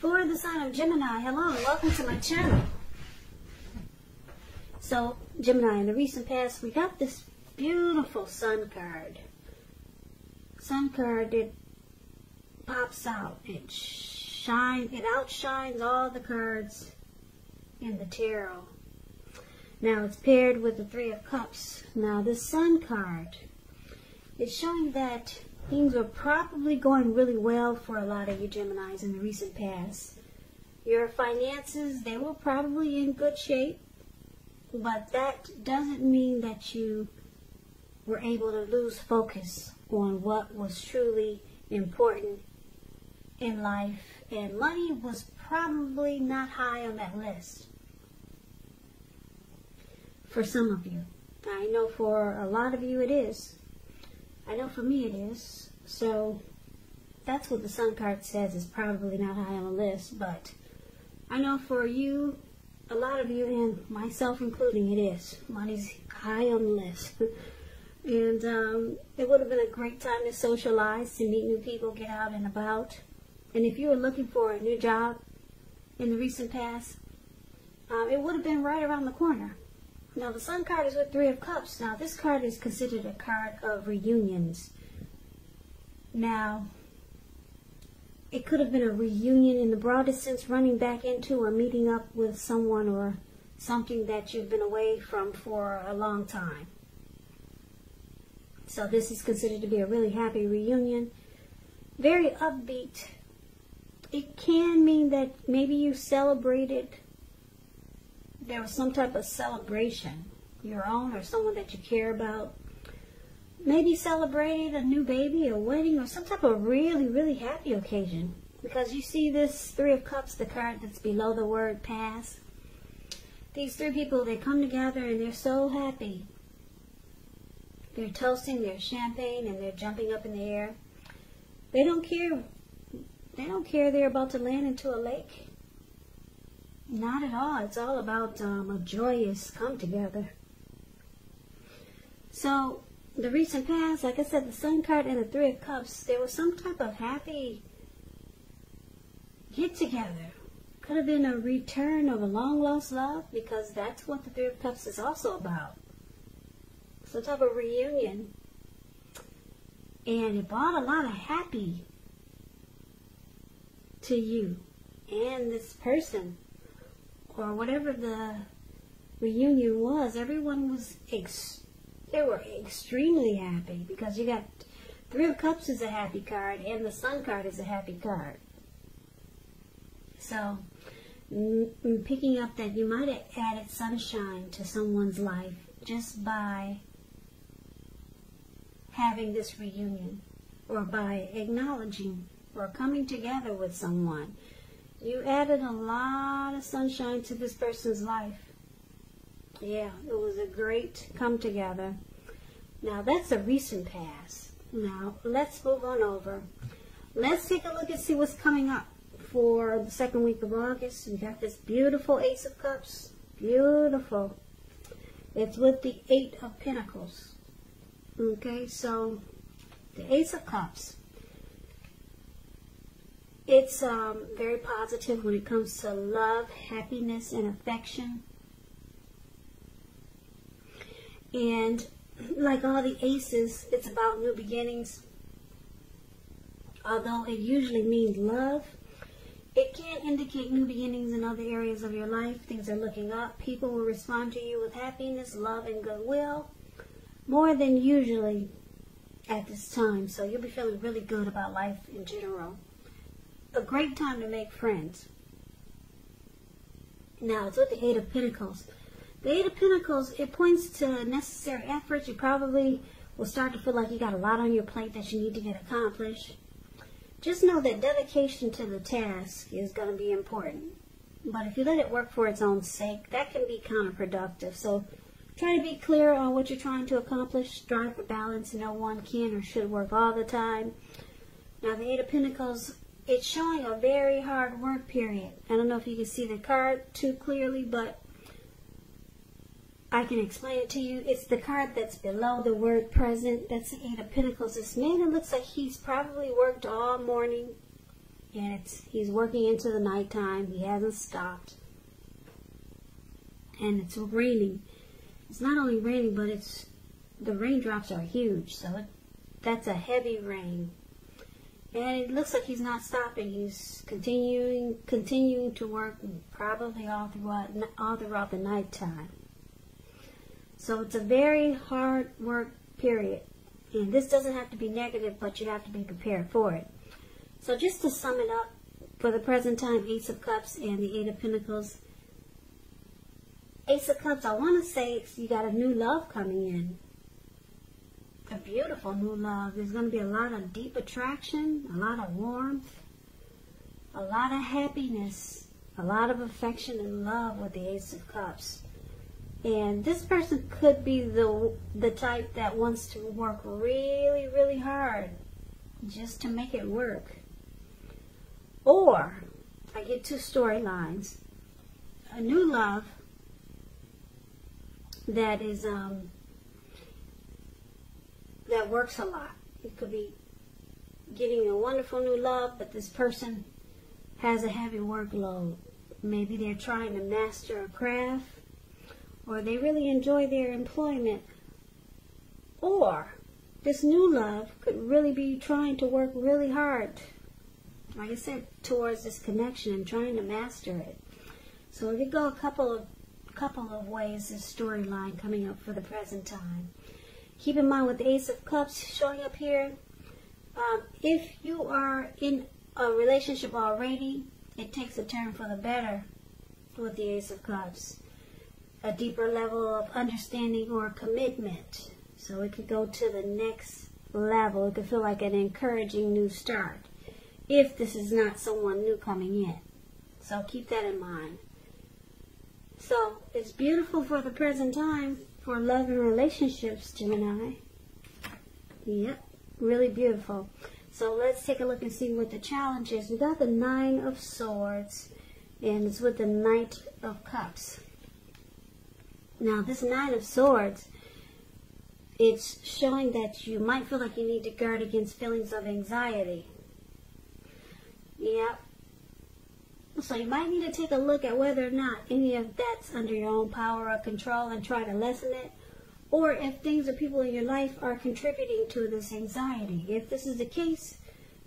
For the sign of Gemini, hello and welcome to my channel. So, Gemini, in the recent past, we got this beautiful sun card. Sun card, it pops out. It shines, it outshines all the cards in the tarot. Now, it's paired with the Three of Cups. Now, this Sun card, it's showing that things were probably going really well for a lot of you Geminis in the recent past. Your finances, they were probably in good shape, but that doesn't mean that you were able to lose focus on what was truly important in life, and money was probably not high on that list for some of you. I know for a lot of you it is. I know for me it is. So that's what the sun card says is probably not high on the list, but I know for you, a lot of you, and myself including, it is. Money's high on the list. and um, it would have been a great time to socialize, to meet new people, get out and about. And if you were looking for a new job in the recent past, um, it would have been right around the corner. Now, the Sun card is with Three of Cups. Now, this card is considered a card of reunions. Now, it could have been a reunion in the broadest sense, running back into or meeting up with someone or something that you've been away from for a long time. So this is considered to be a really happy reunion. Very upbeat. It can mean that maybe you celebrated there was some type of celebration, your own or someone that you care about, maybe celebrating a new baby, a wedding, or some type of really, really happy occasion. Because you see this Three of Cups, the card that's below the word pass. These three people, they come together and they're so happy. They're toasting their champagne and they're jumping up in the air. They don't care. They don't care they're about to land into a lake. Not at all. It's all about um, a joyous come together. So, the recent past, like I said, the Sun card and the Three of Cups, there was some type of happy get together. Could have been a return of a long lost love because that's what the Three of Cups is also about. Some type of reunion. And it brought a lot of happy to you and this person or whatever the reunion was, everyone was ex- they were extremely happy because you got Three of Cups is a happy card and the Sun card is a happy card. So, picking up that you might have added sunshine to someone's life just by having this reunion or by acknowledging or coming together with someone you added a lot of sunshine to this person's life. Yeah, it was a great come together. Now, that's a recent past. Now, let's move on over. Let's take a look and see what's coming up for the second week of August. We got this beautiful Ace of Cups. Beautiful. It's with the Eight of Pentacles. Okay, so the Ace of Cups. It's um, very positive when it comes to love, happiness, and affection. And like all the aces, it's about new beginnings. Although it usually means love, it can indicate new beginnings in other areas of your life. Things are looking up. People will respond to you with happiness, love, and goodwill more than usually at this time. So you'll be feeling really good about life in general a great time to make friends. Now, it's with the Eight of Pentacles. The Eight of Pentacles, it points to necessary efforts. You probably will start to feel like you got a lot on your plate that you need to get accomplished. Just know that dedication to the task is going to be important. But if you let it work for its own sake, that can be counterproductive. So try to be clear on what you're trying to accomplish. Strive for balance. No one can or should work all the time. Now, the Eight of Pentacles it's showing a very hard work period. I don't know if you can see the card too clearly, but I can explain it to you. It's the card that's below the word present. That's the Eight of Pentacles. This man, it looks like he's probably worked all morning. and it's he's working into the nighttime. He hasn't stopped, and it's raining. It's not only raining, but it's the raindrops are huge, so it, that's a heavy rain. And it looks like he's not stopping. He's continuing continuing to work probably all throughout all throughout the nighttime. So it's a very hard work period. And this doesn't have to be negative, but you have to be prepared for it. So just to sum it up, for the present time, Ace of Cups and the Eight of Pentacles. Ace of Cups, I want to say you got a new love coming in. A beautiful new love. There's going to be a lot of deep attraction, a lot of warmth, a lot of happiness, a lot of affection and love with the Ace of Cups. And this person could be the the type that wants to work really, really hard just to make it work. Or I get two storylines. A new love that is um that works a lot. It could be getting a wonderful new love, but this person has a heavy workload. Maybe they're trying to master a craft or they really enjoy their employment, or this new love could really be trying to work really hard, like I said, towards this connection and trying to master it. So it could go a couple of couple of ways this storyline coming up for the present time. Keep in mind with the Ace of Cups showing up here, um, if you are in a relationship already, it takes a turn for the better with the Ace of Cups a deeper level of understanding or commitment. So it could go to the next level. It could feel like an encouraging new start if this is not someone new coming in. So keep that in mind. So it's beautiful for the present time for love and relationships, Gemini. Yep, really beautiful. So let's take a look and see what the challenge is. We got the Nine of Swords, and it's with the Knight of Cups. Now, this Nine of Swords, it's showing that you might feel like you need to guard against feelings of anxiety. Yeah. So you might need to take a look at whether or not any of that's under your own power or control and try to lessen it. Or if things or people in your life are contributing to this anxiety. If this is the case,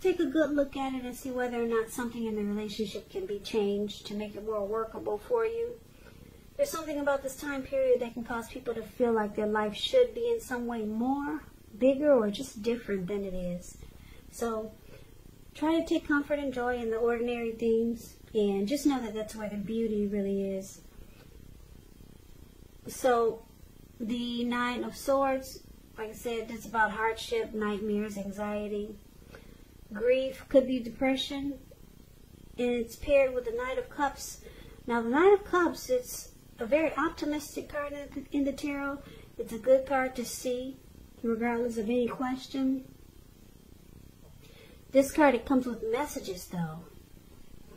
take a good look at it and see whether or not something in the relationship can be changed to make it more workable for you. There's something about this time period that can cause people to feel like their life should be in some way more, bigger, or just different than it is. So try to take comfort and joy in the ordinary things and just know that that's where the beauty really is. So the Nine of Swords, like I said, it's about hardship, nightmares, anxiety. Grief could be depression. And it's paired with the Knight of Cups. Now the Knight of Cups, it's a very optimistic card in the tarot. It's a good card to see, regardless of any question. This card, it comes with messages, though.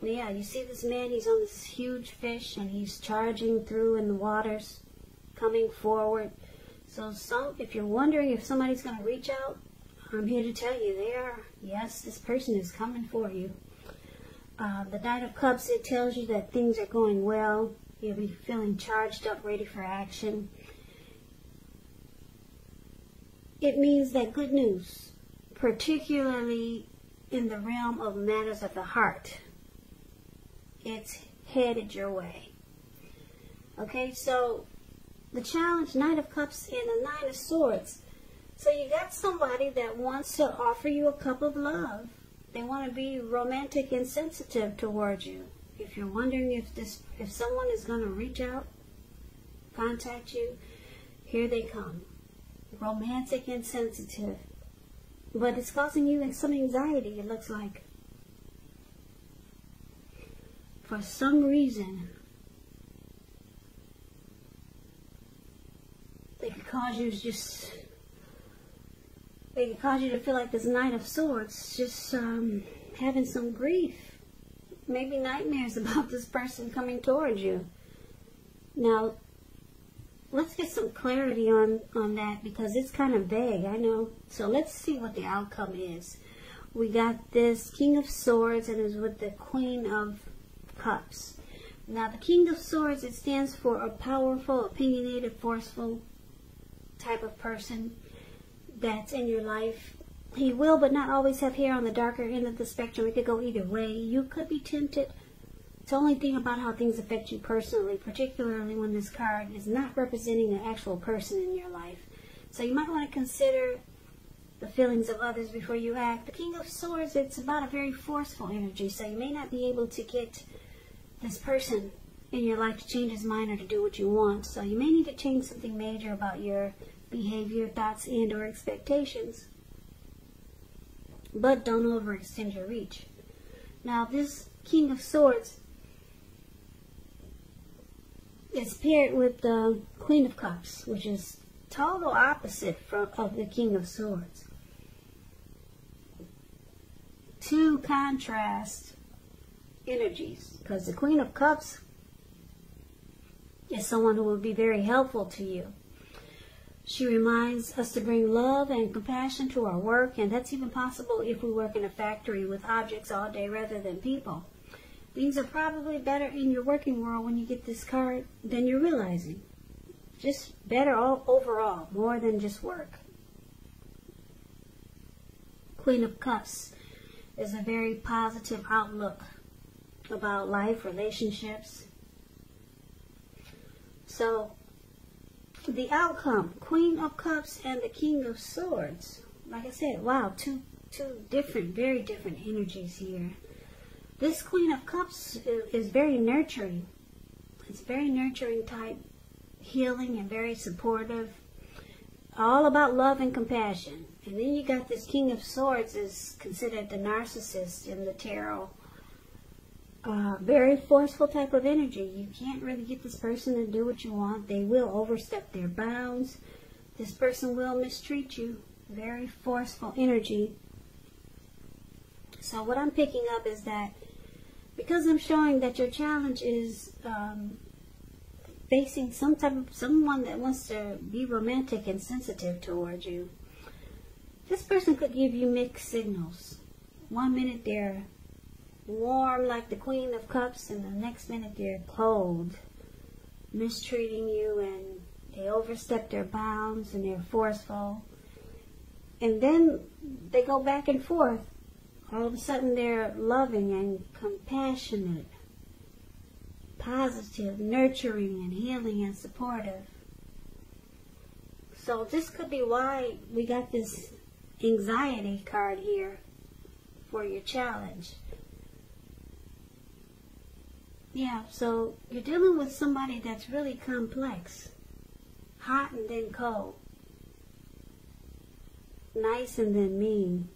Yeah, you see this man, he's on this huge fish, and he's charging through in the waters, coming forward. So some, if you're wondering if somebody's going to reach out, I'm here to tell you they are. Yes, this person is coming for you. Uh, the Knight of Cups, it tells you that things are going well. You'll be feeling charged up, ready for action. It means that good news, particularly in the realm of matters of the heart, it's headed your way. Okay, so the challenge, Knight of Cups and the Nine of Swords. So you got somebody that wants to offer you a cup of love. They want to be romantic and sensitive towards you if you're wondering if this if someone is going to reach out, contact you, here they come. Romantic and sensitive. But it's causing you some anxiety, it looks like. For some reason, they could cause you just they could cause you to feel like this Knight of Swords, just um, having some grief maybe nightmares about this person coming towards you. Now, let's get some clarity on, on that because it's kind of vague, I know. So let's see what the outcome is. we got this King of Swords and is with the Queen of Cups. Now, the King of Swords, it stands for a powerful, opinionated, forceful type of person that's in your life. He will, but not always have hair on the darker end of the spectrum. It could go either way. You could be tempted. It's only thing about how things affect you personally, particularly when this card is not representing an actual person in your life. So you might want to consider the feelings of others before you act. The King of Swords, it's about a very forceful energy, so you may not be able to get this person in your life to change his mind or to do what you want. So you may need to change something major about your behavior, thoughts, and or expectations. But don't overextend your reach. Now this King of Swords is paired with the Queen of Cups, which is total opposite from of the King of Swords. Two contrast energies, because the Queen of Cups is someone who will be very helpful to you. She reminds us to bring love and compassion to our work, and that's even possible if we work in a factory with objects all day rather than people. Things are probably better in your working world when you get this card than you're realizing. Just better all overall, more than just work. Queen of Cups is a very positive outlook about life, relationships. So, the outcome, Queen of Cups and the King of Swords. Like I said, wow, two two different, very different energies here. This Queen of Cups is, very nurturing. It's very nurturing type, healing and very supportive. All about love and compassion. And then you got this King of Swords is considered the narcissist in the tarot uh, very forceful type of energy. You can't really get this person to do what you want. They will overstep their bounds. This person will mistreat you. Very forceful energy. So what I'm picking up is that because I'm showing that your challenge is um, facing some type of someone that wants to be romantic and sensitive towards you. This person could give you mixed signals. One minute they're warm like the Queen of Cups, and the next minute they're cold, mistreating you, and they overstep their bounds and they're forceful. And then they go back and forth. All of a sudden they're loving and compassionate, positive, nurturing, and healing and supportive. So this could be why we got this anxiety card here for your challenge. Yeah, so you're dealing with somebody that's really complex. Hot and then cold. Nice and then mean.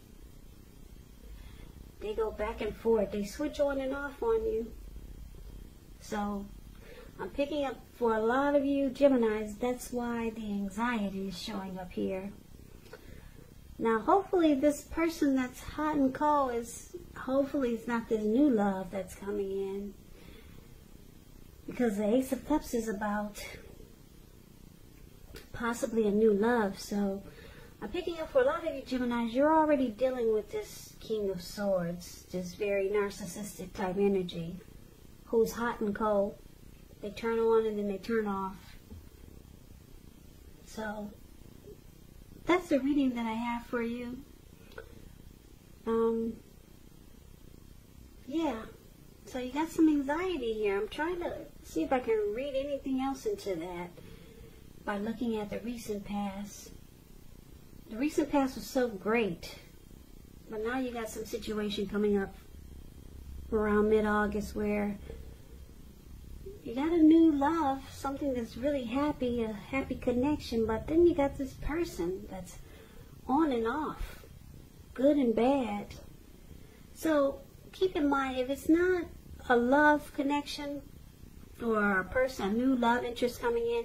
They go back and forth. They switch on and off on you. So, I'm picking up for a lot of you Geminis, that's why the anxiety is showing up here. Now, hopefully this person that's hot and cold is, hopefully it's not this new love that's coming in because the Ace of Cups is about possibly a new love. So I'm picking up for a lot of you Geminis, you're already dealing with this King of Swords, this very narcissistic type energy, who's hot and cold. They turn on and then they turn off. So that's the reading that I have for you. Um, yeah. So you got some anxiety here. I'm trying to see if I can read anything else into that by looking at the recent past. The recent past was so great, but now you got some situation coming up around mid-August where you got a new love, something that's really happy, a happy connection, but then you got this person that's on and off, good and bad. So keep in mind, if it's not a love connection or a person, a new love interest coming in,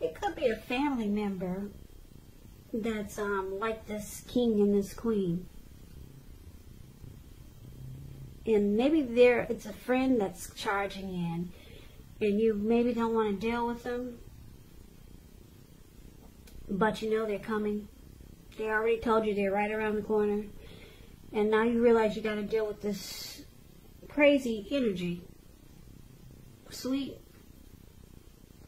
it could be a family member that's um, like this king and this queen. And maybe there it's a friend that's charging in and you maybe don't want to deal with them, but you know they're coming. They already told you they're right around the corner. And now you realize you got to deal with this crazy energy. Sweet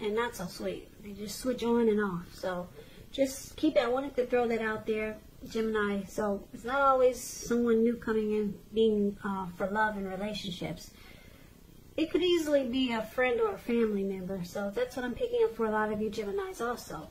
and not so sweet. They just switch on and off. So just keep that. I wanted to throw that out there, Gemini. So it's not always someone new coming in being uh, for love and relationships. It could easily be a friend or a family member. So that's what I'm picking up for a lot of you Geminis also.